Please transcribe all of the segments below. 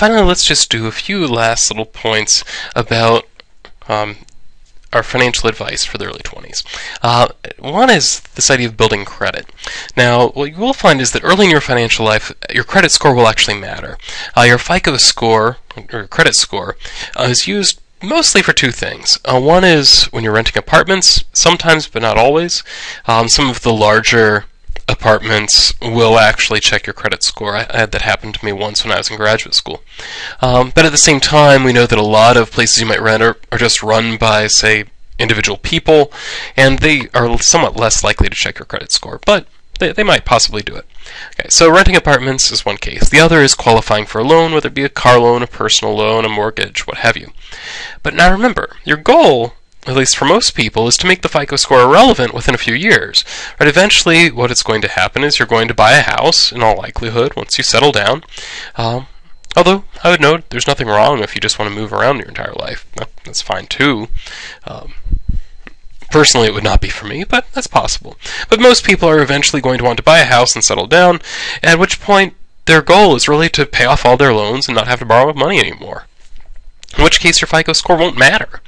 finally, let's just do a few last little points about um, our financial advice for the early 20s. Uh, one is this idea of building credit. Now, what you will find is that early in your financial life, your credit score will actually matter. Uh, your FICO score, or credit score, uh, is used mostly for two things. Uh, one is when you're renting apartments, sometimes but not always. Um, some of the larger apartments will actually check your credit score. I, I, had that happen to me once when I was in graduate school. Um, but at the same time, we know that a lot of places you might rent are, are just run by, say, individual people, and they are somewhat less likely to check your credit score, but they, they might possibly do it. Okay, so renting apartments is one case. The other is qualifying for a loan, whether it be a car loan, a personal loan, a mortgage, what have you. But now remember, your goal at least for most people, is to make the FICO score irrelevant within a few years. Right? Eventually, what is going to happen is you're going to buy a house, in all likelihood, once you settle down. Um, although, I would note, there's nothing wrong if you just want to move around your entire life. That's fine too. Um, personally, it would not be for me, but that's possible. But most people are eventually going to want to buy a house and settle down, at which point their goal is really to pay off all their loans and not have to borrow money anymore in which case your FICO score won't matter.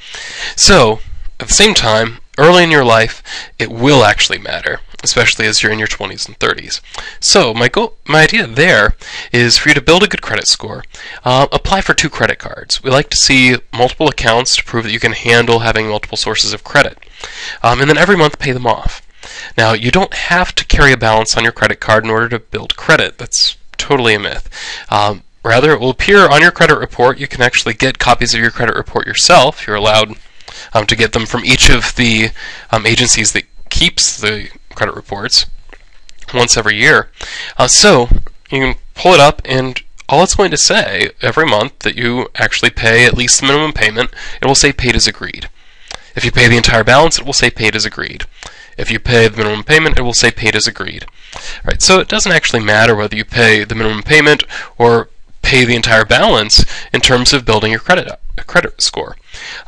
So, at the same time, early in your life, it will actually matter, especially as you're in your 20s and 30s. So, my goal, my idea there is for you to build a good credit score. Uh, apply for two credit cards. We like to see multiple accounts to prove that you can handle having multiple sources of credit, um, and then every month pay them off. Now, you don't have to carry a balance on your credit card in order to build credit. That's totally a myth. Um, Rather, it will appear on your credit report. You can actually get copies of your credit report yourself. You're allowed um, to get them from each of the um, agencies that keeps the credit reports once every year. Uh, so you can pull it up and all it's going to say every month that you actually pay at least the minimum payment, it will say paid as agreed. If you pay the entire balance, it will say paid as agreed. If you pay the minimum payment, it will say paid as agreed. Right, so it doesn't actually matter whether you pay the minimum payment or pay the entire balance in terms of building your credit credit score.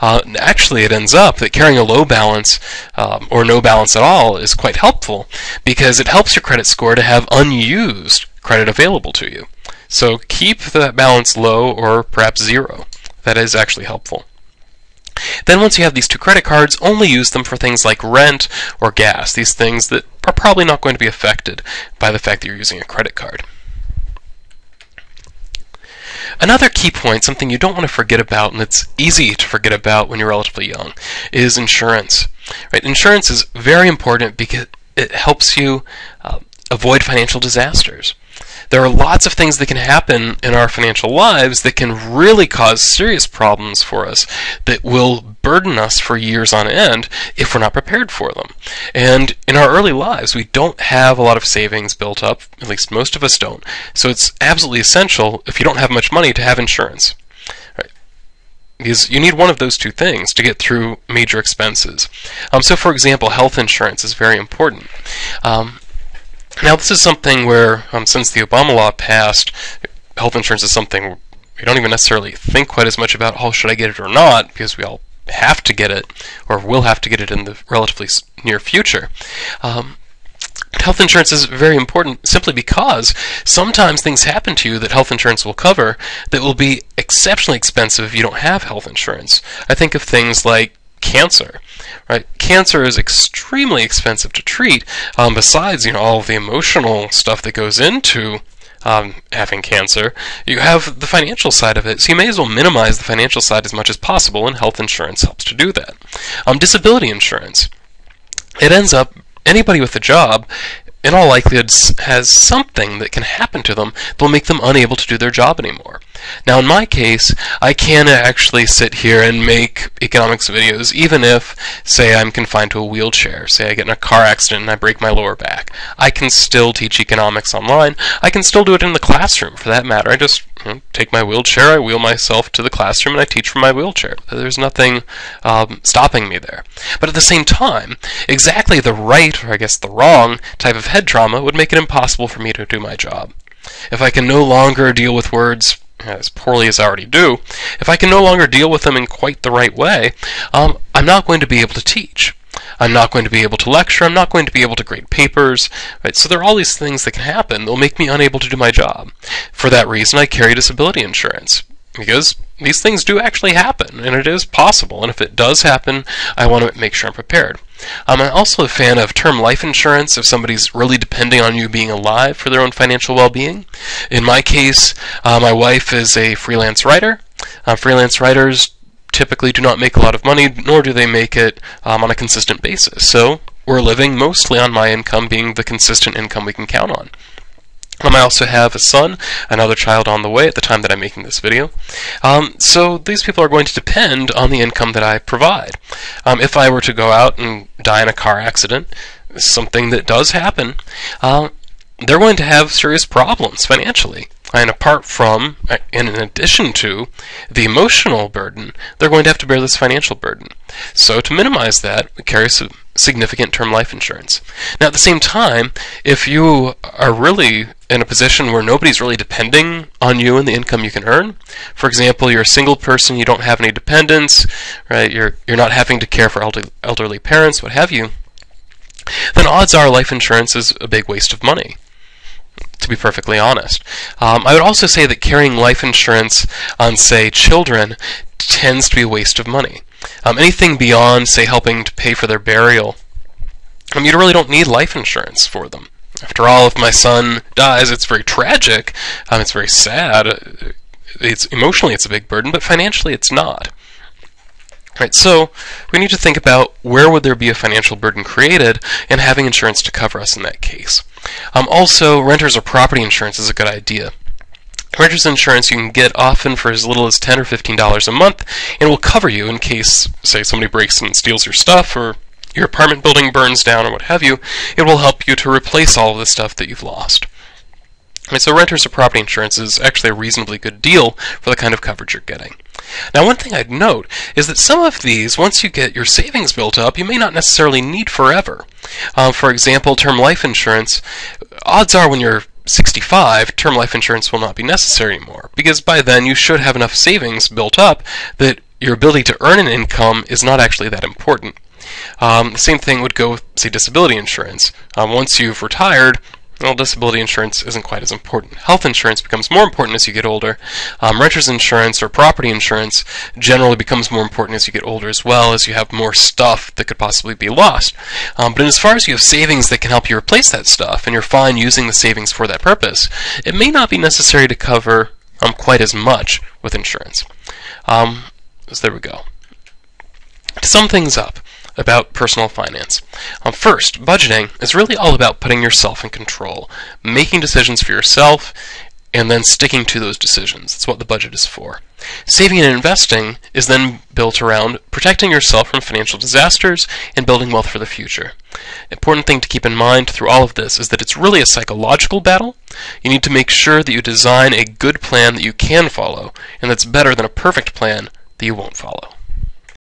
Uh, actually, it ends up that carrying a low balance um, or no balance at all is quite helpful because it helps your credit score to have unused credit available to you. So keep that balance low or perhaps zero. That is actually helpful. Then once you have these two credit cards, only use them for things like rent or gas, these things that are probably not going to be affected by the fact that you're using a credit card. Another key point, something you don't want to forget about, and it's easy to forget about when you're relatively young, is insurance. Right? Insurance is very important because it helps you uh, avoid financial disasters. There are lots of things that can happen in our financial lives that can really cause serious problems for us that will burden us for years on end if we're not prepared for them. And in our early lives, we don't have a lot of savings built up, at least most of us don't. So it's absolutely essential, if you don't have much money, to have insurance. Because you need one of those two things to get through major expenses. Um, so, for example, health insurance is very important. Um, now, this is something where, um, since the Obama law passed, health insurance is something we don't even necessarily think quite as much about, oh, should I get it or not, because we all have to get it, or will have to get it in the relatively near future. Um, health insurance is very important simply because sometimes things happen to you that health insurance will cover that will be exceptionally expensive if you don't have health insurance. I think of things like cancer. Right? Cancer is extremely expensive to treat. Um, besides, you know, all of the emotional stuff that goes into um, having cancer, you have the financial side of it. So you may as well minimize the financial side as much as possible, and health insurance helps to do that. Um, disability insurance. It ends up anybody with a job in all likelihood has something that can happen to them that will make them unable to do their job anymore. Now, in my case, I can actually sit here and make economics videos, even if, say, I'm confined to a wheelchair. Say I get in a car accident and I break my lower back. I can still teach economics online. I can still do it in the classroom, for that matter. I just you know, take my wheelchair, I wheel myself to the classroom, and I teach from my wheelchair. There's nothing um, stopping me there. But at the same time, exactly the right, or I guess the wrong, type of head trauma would make it impossible for me to do my job. If I can no longer deal with words as poorly as I already do, if I can no longer deal with them in quite the right way, um, I'm not going to be able to teach. I'm not going to be able to lecture. I'm not going to be able to grade papers. Right? So there are all these things that can happen that will make me unable to do my job. For that reason, I carry disability insurance because these things do actually happen, and it is possible. And if it does happen, I want to make sure I'm prepared. Um, I'm also a fan of term life insurance if somebody's really depending on you being alive for their own financial well-being. In my case, uh, my wife is a freelance writer. Uh, freelance writers typically do not make a lot of money, nor do they make it um, on a consistent basis. So we're living mostly on my income being the consistent income we can count on. Um, I also have a son, another child on the way at the time that I'm making this video. Um, so these people are going to depend on the income that I provide. Um, if I were to go out and die in a car accident, something that does happen, uh, they're going to have serious problems financially. And apart from, and in addition to, the emotional burden, they're going to have to bear this financial burden. So to minimize that, we carry some significant term life insurance. Now at the same time, if you are really in a position where nobody's really depending on you and the income you can earn, for example, you're a single person, you don't have any dependents, right? You're you're not having to care for elderly, elderly parents, what have you, then odds are life insurance is a big waste of money to be perfectly honest. Um, I would also say that carrying life insurance on, say, children tends to be a waste of money. Um, anything beyond, say, helping to pay for their burial, um, you really don't need life insurance for them. After all, if my son dies, it's very tragic. Um, it's very sad. It's emotionally, it's a big burden, but financially, it's not. Right, so we need to think about where would there be a financial burden created and having insurance to cover us in that case. Um, also, renters or property insurance is a good idea. Renter's insurance you can get often for as little as 10 or $15 a month and will cover you in case, say, somebody breaks and steals your stuff or your apartment building burns down or what have you. It will help you to replace all of the stuff that you've lost. So renter's or property insurance is actually a reasonably good deal for the kind of coverage you're getting. Now, one thing I'd note is that some of these, once you get your savings built up, you may not necessarily need forever. Um, for example, term life insurance, odds are when you're 65, term life insurance will not be necessary anymore, because by then you should have enough savings built up that your ability to earn an income is not actually that important. Um, the same thing would go with, say, disability insurance. Um, once you've retired, well, disability insurance isn't quite as important. Health insurance becomes more important as you get older. Um, renter's insurance or property insurance generally becomes more important as you get older as well, as you have more stuff that could possibly be lost. Um, but as far as you have savings that can help you replace that stuff, and you're fine using the savings for that purpose, it may not be necessary to cover um, quite as much with insurance. Um, so there we go. To sum things up, about personal finance. Um, first, budgeting is really all about putting yourself in control, making decisions for yourself, and then sticking to those decisions. That's what the budget is for. Saving and investing is then built around protecting yourself from financial disasters and building wealth for the future. Important thing to keep in mind through all of this is that it's really a psychological battle. You need to make sure that you design a good plan that you can follow, and that's better than a perfect plan that you won't follow.